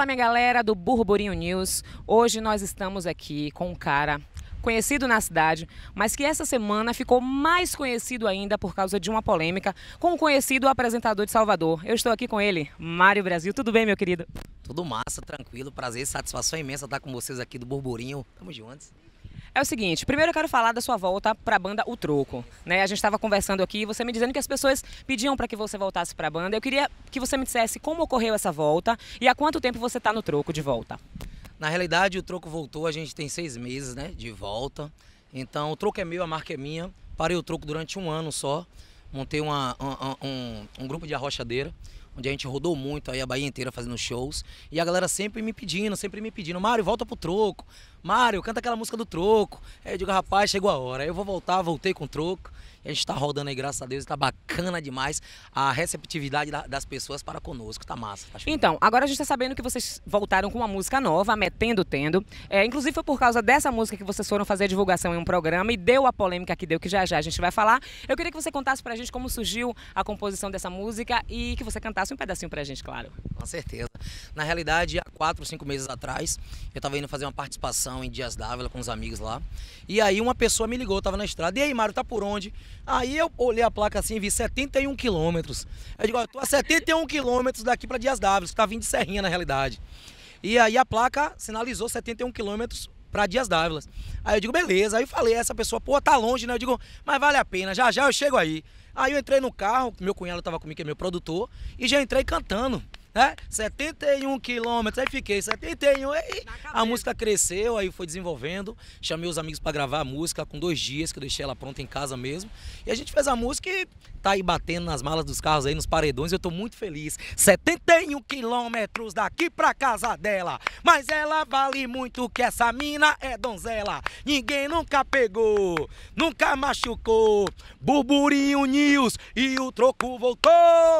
Fala, minha galera do Burburinho News. Hoje nós estamos aqui com um cara conhecido na cidade, mas que essa semana ficou mais conhecido ainda por causa de uma polêmica com um conhecido apresentador de Salvador. Eu estou aqui com ele, Mário Brasil. Tudo bem, meu querido? Tudo massa, tranquilo, prazer, satisfação imensa estar com vocês aqui do Burburinho. Tamo juntos. É o seguinte, primeiro eu quero falar da sua volta para a banda O Troco. Né? A gente estava conversando aqui, você me dizendo que as pessoas pediam para que você voltasse para a banda. Eu queria que você me dissesse como ocorreu essa volta e há quanto tempo você está no Troco de volta. Na realidade, o Troco voltou, a gente tem seis meses né, de volta. Então, o Troco é meu, a marca é minha. Parei o Troco durante um ano só. Montei uma, um, um, um grupo de arrochadeira onde a gente rodou muito aí a Bahia inteira fazendo shows. E a galera sempre me pedindo, sempre me pedindo, Mário, volta pro troco. Mário, canta aquela música do troco. Aí eu digo, rapaz, chegou a hora. Eu vou voltar, voltei com o troco. E a gente está rodando aí, graças a Deus, está bacana demais a receptividade das pessoas para conosco, tá massa. Tá então, agora a gente está sabendo que vocês voltaram com uma música nova, Metendo Tendo. É, inclusive foi por causa dessa música que vocês foram fazer a divulgação em um programa e deu a polêmica que deu, que já já a gente vai falar. Eu queria que você contasse pra gente como surgiu a composição dessa música e que você cantasse um pedacinho pra gente, claro. Com certeza. Na realidade, há quatro, cinco meses atrás, eu estava indo fazer uma participação em Dias d'Ávila com os amigos lá. E aí uma pessoa me ligou, eu tava na estrada. E aí, Mário, tá por onde? Aí eu olhei a placa assim e vi 71 quilômetros. Eu digo, eu tô a 71 quilômetros daqui para Dias D'Ávila, que tá vindo de Serrinha na realidade. E aí a placa sinalizou 71 quilômetros para Dias D'Ávila. Aí eu digo, beleza. Aí eu falei, essa pessoa, pô, tá longe, né? Eu digo, mas vale a pena, já já eu chego aí. Aí eu entrei no carro, meu cunhado tava comigo, que é meu produtor, e já entrei cantando né? 71 quilômetros, aí fiquei 71, aí a música cresceu, aí foi desenvolvendo, chamei os amigos para gravar a música com dois dias, que eu deixei ela pronta em casa mesmo, e a gente fez a música e tá aí batendo nas malas dos carros aí, nos paredões, eu tô muito feliz. 71 quilômetros daqui pra casa dela, mas ela vale muito que essa mina é donzela, ninguém nunca pegou, nunca machucou, burburinho news e o troco voltou,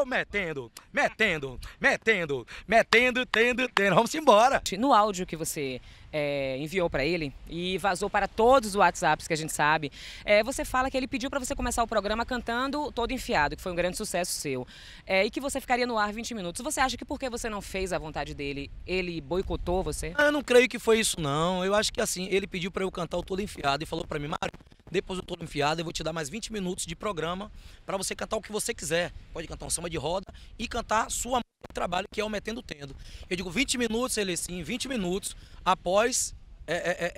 metendo, metendo, metendo metendo, metendo, tendo, tendo. Vamos embora. No áudio que você é, enviou para ele e vazou para todos os WhatsApps que a gente sabe, é, você fala que ele pediu para você começar o programa cantando Todo Enfiado, que foi um grande sucesso seu, é, e que você ficaria no ar 20 minutos. Você acha que porque você não fez a vontade dele, ele boicotou você? Eu não creio que foi isso, não. Eu acho que assim, ele pediu para eu cantar o Todo Enfiado e falou para mim, Mário, depois do Todo Enfiado, eu vou te dar mais 20 minutos de programa para você cantar o que você quiser. Pode cantar um samba de roda e cantar sua trabalho que é o Metendo Tendo. Eu digo 20 minutos, ele sim, 20 minutos após é, é,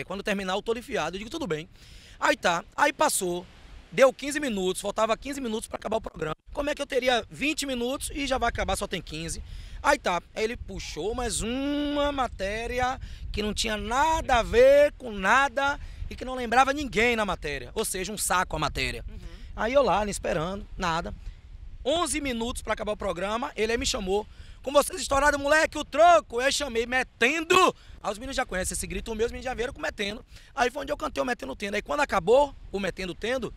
é, quando terminar o todo enfiado. Eu digo, tudo bem. Aí tá, aí passou, deu 15 minutos, faltava 15 minutos para acabar o programa. Como é que eu teria 20 minutos e já vai acabar, só tem 15? Aí tá, aí ele puxou mais uma matéria que não tinha nada a ver com nada e que não lembrava ninguém na matéria. Ou seja, um saco a matéria. Uhum. Aí eu lá, esperando, nada. 11 minutos para acabar o programa, ele aí me chamou. Com vocês estouraram, moleque, o troco. Eu chamei metendo. Aí os meninos já conhecem esse grito, o meu, os meninos já viram com metendo. Aí foi onde eu cantei o metendo tendo. Aí quando acabou o metendo tendo,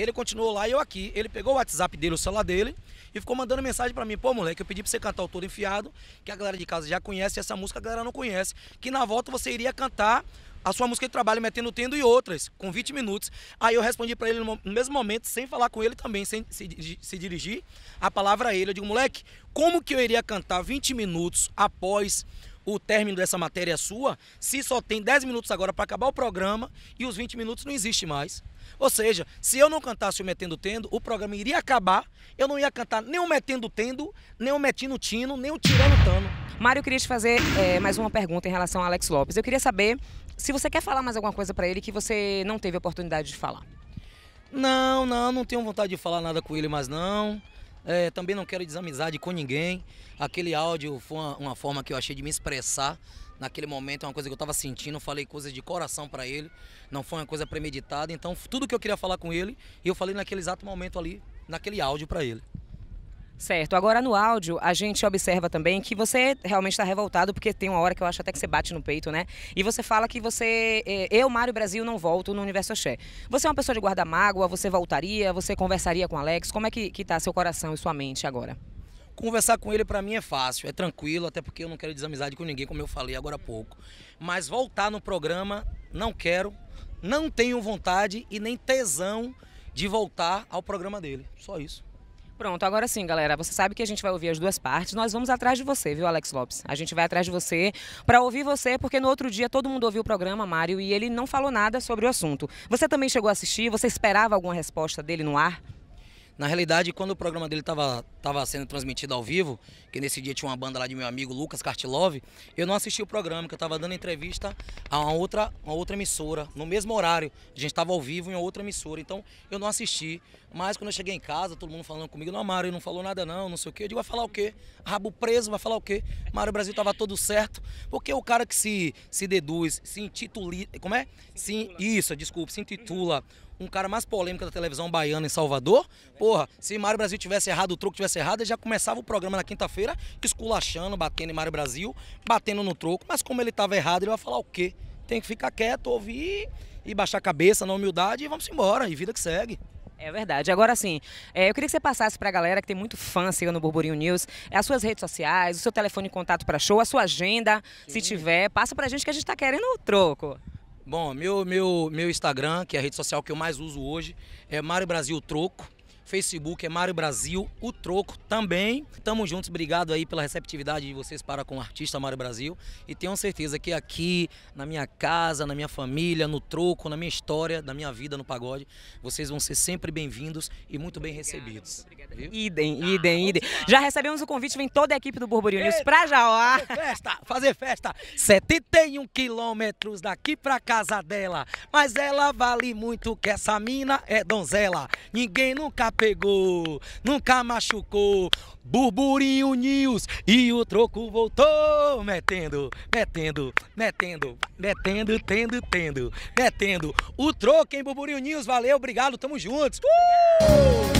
ele continuou lá e eu aqui. Ele pegou o WhatsApp dele, o celular dele, e ficou mandando mensagem para mim. Pô, moleque, eu pedi pra você cantar o Todo Enfiado, que a galera de casa já conhece, essa música a galera não conhece. Que na volta você iria cantar a sua música de trabalho metendo tendo e outras, com 20 minutos. Aí eu respondi para ele no mesmo momento, sem falar com ele também, sem se, se, dirigir a palavra a ele. Eu digo, moleque, como que eu iria cantar 20 minutos após o término dessa matéria sua, se só tem 10 minutos agora para acabar o programa e os 20 minutos não existe mais? Ou seja, se eu não cantasse o Metendo Tendo, o programa iria acabar, eu não ia cantar nem o Metendo Tendo, nem o Metino Tino, nem o Tirano Tano. Mário, eu queria te fazer é, mais uma pergunta em relação ao Alex Lopes. Eu queria saber se você quer falar mais alguma coisa para ele que você não teve oportunidade de falar. Não, não, não tenho vontade de falar nada com ele mais não. É, também não quero desamizade com ninguém. Aquele áudio foi uma, uma, forma que eu achei de me expressar naquele momento, é uma coisa que eu estava sentindo, falei coisas de coração para ele, não foi uma coisa premeditada. Então, tudo que eu queria falar com ele, eu falei naquele exato momento ali, naquele áudio para ele. Certo. Agora no áudio a gente observa também que você realmente está revoltado porque tem uma hora que eu acho até que você bate no peito, né? E você fala que você, é, eu, Mário Brasil, não volto no Universo Axé. Você é uma pessoa de guarda-mágoa, você voltaria, você conversaria com Alex? Como é que, que tá seu coração e sua mente agora? Conversar com ele para mim é fácil, é tranquilo, até porque eu não quero desamizade com ninguém, como eu falei agora há pouco. Mas voltar no programa, não quero, não tenho vontade e nem tesão de voltar ao programa dele. Só isso. Pronto, agora sim, galera. Você sabe que a gente vai ouvir as duas partes. Nós vamos atrás de você, viu, Alex Lopes? A gente vai atrás de você para ouvir você, porque no outro dia todo mundo ouviu o programa, Mário, e ele não falou nada sobre o assunto. Você também chegou a assistir? Você esperava alguma resposta dele no ar? Na realidade, quando o programa dele estava tava sendo transmitido ao vivo, que nesse dia tinha uma banda lá de meu amigo Lucas Cartilov, eu não assisti o programa, que eu estava dando entrevista a uma outra, uma outra emissora, no mesmo horário. A gente estava ao vivo em uma outra emissora, então eu não assisti. Mas quando eu cheguei em casa, todo mundo falando comigo, não, Mário, não falou nada não, não sei o quê. Eu digo, vai falar o quê? Rabo preso, vai falar o quê? Mário Brasil estava todo certo. Porque o cara que se, se deduz, se intitula, como é? Se, isso, desculpe, se intitula um cara mais polêmico da televisão baiana em Salvador. Porra, se Mário Brasil tivesse errado, o troco tivesse errado, ele já começava o programa na quinta-feira esculachando, batendo em Mário Brasil, batendo no troco. Mas como ele estava errado, ele vai falar o quê? Tem que ficar quieto, ouvir e baixar a cabeça na humildade e vamos embora. E vida que segue. É verdade. Agora sim, é, eu queria que você passasse para a galera que tem muito fã siga no Burburinho News, é, as suas redes sociais, o seu telefone de contato para show, a sua agenda, sim. se tiver, passa para a gente que a gente está querendo o troco. Bom, meu, meu, meu Instagram, que é a rede social que eu mais uso hoje, é Mário Brasil Troco. Facebook é Mário Brasil, o Troco também. Tamo juntos, obrigado aí pela receptividade de vocês para com o artista Mário Brasil. E tenho certeza que aqui, na minha casa, na minha família, no Troco, na minha história, na minha vida no pagode, vocês vão ser sempre bem-vindos e muito bem recebidos. Idem, idem, idem. Já recebemos o convite, vem toda a equipe do Burburinho News pra Jauá. Fazer festa, fazer festa. 71 quilômetros daqui pra casa dela. Mas ela vale muito que essa mina é donzela. Ninguém nunca pegou, nunca machucou. Burburinho News e o troco voltou, metendo, metendo, metendo, metendo, tendo, tendo, metendo. O troco em Burburinho News, valeu, obrigado, tamo juntos. Uh!